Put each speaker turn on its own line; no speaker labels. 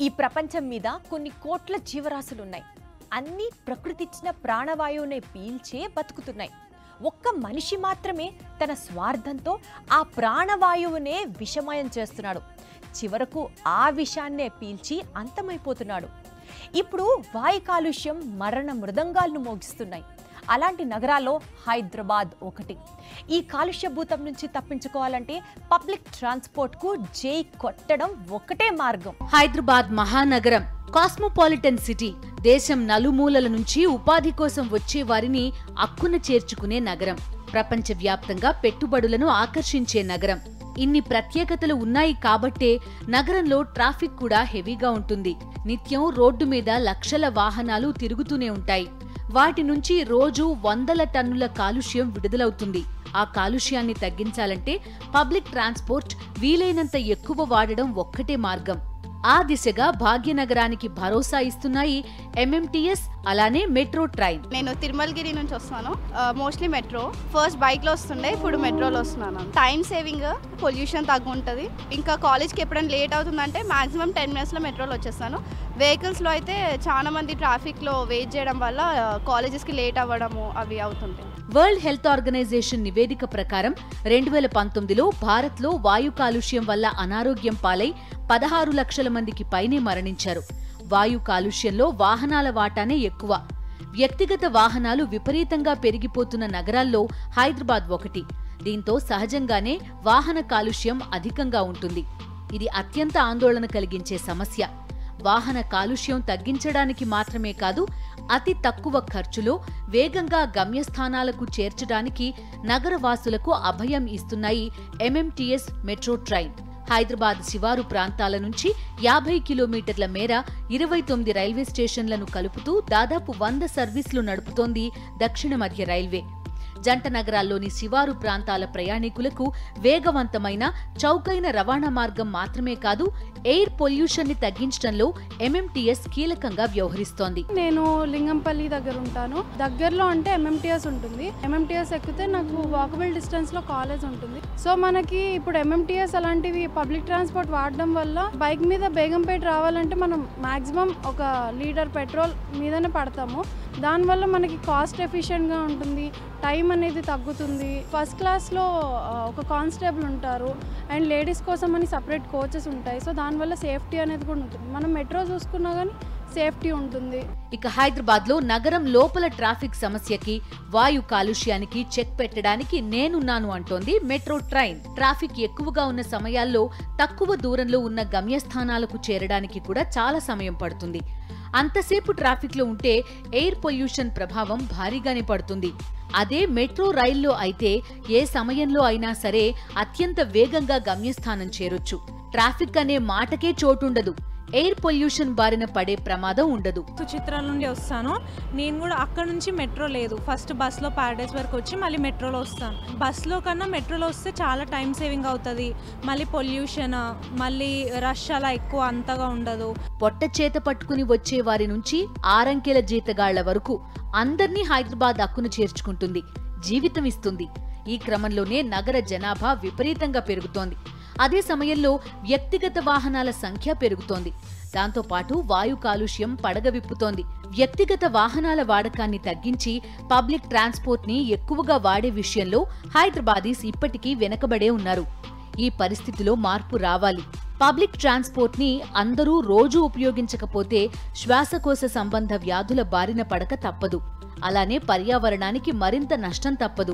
ఈ ప్రపంచం మీద కొన్ని కోట్ల జీవరాశులున్నాయి. అన్నీ ప్రకృతిచ్చిన ప్రాణవాయువునే పీల్చే బతుకుతున్నాయి. ఒక్క మనిషి మాత్రమే తన స్వార్థంతో ఆ ప్రాణవాయువునే విషమయం చేస్తున్నాడు. చివరకు ఆ విషాన్నే పీల్చి అంతమైపోతున్నాడు. ఇప్పుడు వాయు కాలుష్యం మరణ మృదంగాలను మోగిస్తున్నాయి. అలాంటి నగరాల్లో హైదరాబాద్ ఒకటి. ఈ కాలుష్యభూతం నుంచి తప్పించుకోవాలంటే పబ్లిక్ ట్రాన్స్పోర్ట్కు జై కొట్టడం ఒకటే మార్గం.
హైదరాబాద్ మహానగరం కాస్మోపాలిటన్ సిటీ దేశం నలుమూలల నుంచి ఉపాధి కోసం వచ్చే వారిని అక్కున చేర్చుకునే నగరం ప్రపంచవ్యాప్తంగా పెట్టుబడులను ఆకర్షించే నగరం. ఇన్ని ప్రత్యేకతలు ఉన్నాయి కాబట్టే నగరంలో ట్రాఫిక్ కూడా హెవీగా ఉంటుంది. నిత్యం రోడ్డు మీద లక్షల వాహనాలు తిరుగుతూనే ఉంటాయి. వాటి నుంచి రోజు వందల టన్నుల కాలుష్యం విడుదలవుతుంది. ఆ కాలుష్యాన్ని తగ్గించాలంటే పబ్లిక్ ట్రాన్స్పోర్ట్ వీలైనంత ఎక్కువ వాడడం ఒక్కటే మార్గం. ఆ దిశగా భాగ్యనగరానికి భరోసా ఇస్తున్నాయి ఎంఎంటీఎస్ అలానే మెట్రో ట్రైన్.
నేను తిరుమలగిరి నుంచి వస్తాను మోస్ట్లీ మెట్రో. ఫస్ట్ బైక్లో వస్తుండే ఇప్పుడు మెట్రోలో వస్తున్నాను. టైం సేవింగ్ పొల్యూషన్ తగ్గు ఉంటుంది ఇంకా కాలేజ్కి ఎప్పుడైనా లేట్ అవుతుందంటే మాక్సిమం టెన్ మినిట్స్లో మెట్రోలో వచ్చేస్తాను. వెహికల్స్లో అయితే చాలా మంది ట్రాఫిక్లో వెయిట్ చేయడం వల్ల కాలేజెస్కి లేట్ అవ్వడము అవి అవుతుంటాయి
వరల్డ్ హెల్త్ ఆర్గనైజేషన్ నివేదిక ప్రకారం రెండు వేల పంతొమ్మిదిలో భారత్లో వాయు కాలుష్యం వల్ల అనారోగ్యం పాలై పదహారు లక్షల మందికి పైనే మరణించారు. వాయు కాలుష్యంలో వాహనాల వాటానే ఎక్కువ. వ్యక్తిగత వాహనాలు విపరీతంగా పెరిగిపోతున్న నగరాల్లో హైదరాబాద్ ఒకటి. దీంతో సహజంగానే వాహన కాలుష్యం అధికంగా ఉంటుంది. ఇది అత్యంత ఆందోళన కలిగించే సమస్య. వాహన కాలుష్యం తగ్గించడానికి మాత్రమే కాదు అతి తక్కువ ఖర్చులో వేగంగా గమ్యస్థానాలకు చేర్చడానికి నగరవాసులకు అభయం ఇస్తున్నాయి ఎంఎంటీఎస్ మెట్రో ట్రైన్. హైదరాబాద్ శివారు ప్రాంతాల నుంచి యాభై కిలోమీటర్ల మేర ఇరవై తొమ్మిది రైల్వే స్టేషన్లను కలుపుతూ దాదాపు వంద సర్వీసులు నడుపుతోంది దక్షిణ మధ్య రైల్వే. జంట నగరాల్లోని శివారు ప్రాంతాల ప్రయాణికులకు వేగవంతమైన చౌకైన రవాణా మార్గం మాత్రమే కాదు ఎయిర్ పొల్యూషన్ని తగ్గించడంలో ఎంఎంటీఎస్ కీలకంగా వ్యవహరిస్తోంది.
నేను లింగంపల్లి దగ్గర ఉంటాను. దగ్గరలో అంటే ఎంఎంటీఎస్ ఉంటుంది. ఎంఎంటీఎస్ ఎక్కితే నాకు వాకబుల్ డిస్టెన్స్లో కాలేజ్ ఉంటుంది. సో మనకి ఇప్పుడు ఎంఎంటీఎస్ అలాంటివి పబ్లిక్ ట్రాన్స్పోర్ట్ వాడడం వల్ల బైక్ మీద బేగంపేట రావాలంటే మనం మాక్సిమం ఒక లీటర్ పెట్రోల్ మీదనే పడతాము. దానివల్ల మనకి కాస్ట్ ఎఫిషియెంట్గా ఉంటుంది. టైం అనేది తగ్గుతుంది. ఫస్ట్ క్లాస్లో ఒక కానిస్టేబుల్ ఉంటారు. అండ్ లేడీస్ కోసం అని సపరేట్ కోచెస్ ఉంటాయి. సో దానివల్ల సేఫ్టీ అనేది కూడా ఉంటుంది. మనం మెట్రో చూసుకున్నా కానీ సేఫ్టీ ఉంటుంది.
ఇక హైదరాబాద్లో నగరం లోపల ట్రాఫిక్ సమస్యకి వాయు కాలుష్యానికి చెక్ పెట్టడానికి నేనున్నాను అంటోంది మెట్రో ట్రైన్. ట్రాఫిక్ ఎక్కువగా ఉన్న సమయాల్లో తక్కువ దూరంలో ఉన్న గమ్యస్థానాలకు చేరడానికి కూడా చాలా సమయం పడుతుంది. అంతసేపు ట్రాఫిక్లో ఉంటే ఎయిర్ పొల్యూషన్ ప్రభావం భారీగానే పడుతుంది. అదే మెట్రో రైల్లో అయితే ఏ సమయంలో అయినా సరే అత్యంత వేగంగా గమ్యస్థానం చేరొచ్చు. ట్రాఫిక్ అనే మాటకే చోటుండదు. ఎయిర్ పొల్యూషన్ బారిన పడే ప్రమాదం ఉండదు.
సుచిత్రాల నుండి వస్తాను. నేను కూడా అక్కడ నుంచి మెట్రో లేదు. ఫస్ట్ బస్లో ప్యారడైస్ వరకు వచ్చి మళ్ళీ మెట్రోలో వస్తాను. బస్లో కన్నా మెట్రోలో వస్తే చాలా టైం సేవింగ్ అవుతుంది. మళ్ళీ పొల్యూషన్ మళ్ళీ రష్ అలా ఎక్కువ అంతగా ఉండదు.
పొట్ట చేత పట్టుకుని వచ్చే వారి నుంచి ఆరంకెల జీతగాళ్ళ వరకు అందర్నీ హైదరాబాద్ అక్కును చేర్చుకుంటుంది జీవితం ఇస్తుంది. ఈ క్రమంలోనే నగర జనాభా విపరీతంగా పెరుగుతోంది. అదే సమయంలో వ్యక్తిగత వాహనాల సంఖ్య పెరుగుతోంది. దాంతోపాటు వాయు కాలుష్యం పడగవిప్పుతోంది వ్యక్తిగత వాహనాల వాడకాన్ని తగ్గించి పబ్లిక్ ట్రాన్స్పోర్ట్ని ఎక్కువగా వాడే విషయంలో హైదరాబాదీస్ ఇప్పటికీ వెనకబడే ఉన్నారు. ఈ పరిస్థితిలో మార్పు రావాలి. పబ్లిక్ ట్రాన్స్పోర్ట్ని అందరూ రోజూ ఉపయోగించకపోతే శ్వాసకోశ సంబంధ వ్యాధుల బారిన పడక తప్పదు. అలానే పర్యావరణానికి మరింత నష్టం తప్పదు.